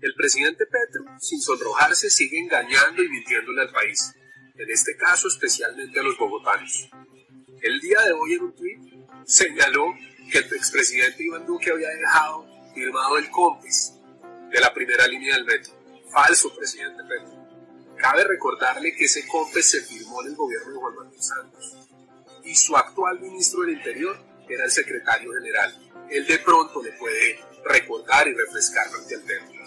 El presidente Petro, sin sonrojarse, sigue engañando y mintiéndole al país, en este caso especialmente a los bogotanos. El día de hoy en un tuit señaló que el expresidente Iván Duque había dejado firmado el COMPES de la primera línea del metro. Falso, presidente Petro. Cabe recordarle que ese COMPES se firmó en el gobierno de Juan Manuel Santos y su actual ministro del Interior era el secretario general. Él de pronto le puede recordar y refrescar frente al tema.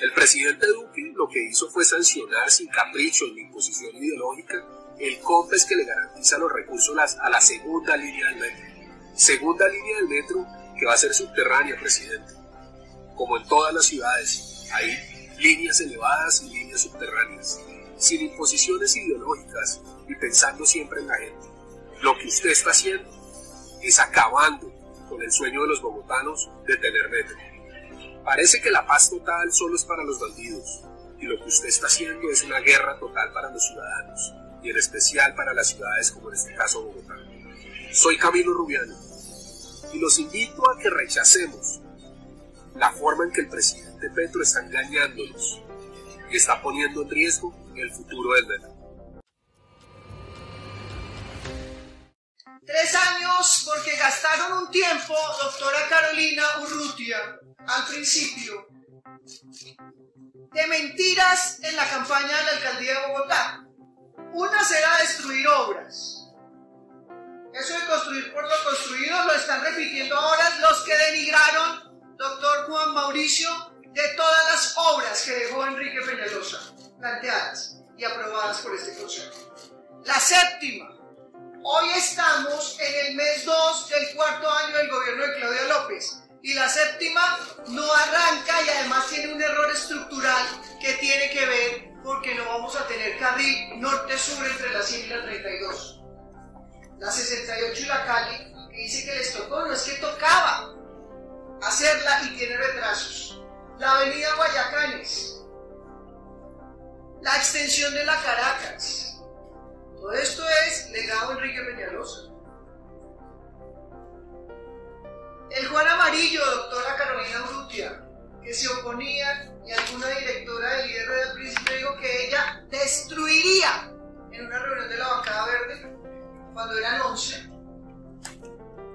El presidente Duque lo que hizo fue sancionar sin capricho ni imposición ideológica el COMPES que le garantiza los recursos a la segunda línea del metro. Segunda línea del metro que va a ser subterránea, presidente. Como en todas las ciudades, hay líneas elevadas y líneas subterráneas, sin imposiciones ideológicas y pensando siempre en la gente. Lo que usted está haciendo es acabando con el sueño de los bogotanos de tener metro. Parece que la paz total solo es para los bandidos, y lo que usted está haciendo es una guerra total para los ciudadanos y en especial para las ciudades como en este caso Bogotá. Soy Camilo Rubiano y los invito a que rechacemos la forma en que el presidente Petro está engañándonos y está poniendo en riesgo el futuro del metro. Urrutia, al principio, de mentiras en la campaña de la alcaldía de Bogotá. Una será destruir obras. Eso de construir por lo construido lo están repitiendo ahora los que denigraron, doctor Juan Mauricio, de todas las obras que dejó Enrique Peñalosa planteadas y aprobadas por este Consejo. La séptima, hoy estamos en el mes 2 del cuarto año del gobierno de Claudia López y la séptima no arranca y además tiene un error estructural que tiene que ver porque no vamos a tener carril norte-sur entre la 100 y la 32. La 68 y la Cali, que dice que les tocó, no es que tocaba hacerla y tiene retrasos. La avenida Guayacanes, la extensión de la Caracas. Todo esto es legado que se oponían y alguna directora del líder del principio dijo que ella destruiría en una reunión de la bancada verde cuando eran 11,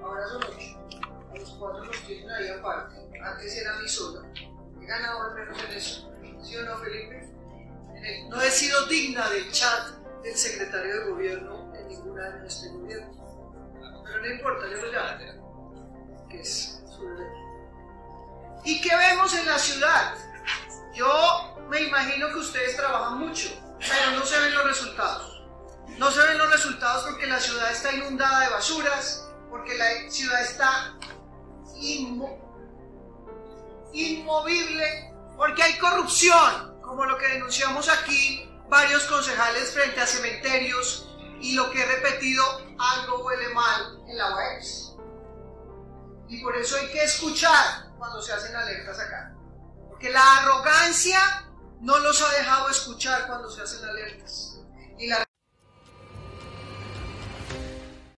ahora son 8, a los cuatro los tienen ahí aparte, antes era mi sola, he ganado al menos en eso, ¿sí o no Felipe? No he sido digna del chat del secretario de gobierno en ningún año de este gobierno, pero no importa, yo lo llamo. ¿Y qué vemos en la ciudad? Yo me imagino que ustedes trabajan mucho, pero no se ven los resultados. No se ven los resultados porque la ciudad está inundada de basuras, porque la ciudad está inmovible, porque hay corrupción, como lo que denunciamos aquí varios concejales frente a cementerios y lo que he repetido, algo huele mal en la UEPS. Y por eso hay que escuchar cuando se hacen alertas acá. Porque la arrogancia no los ha dejado escuchar cuando se hacen alertas. Y la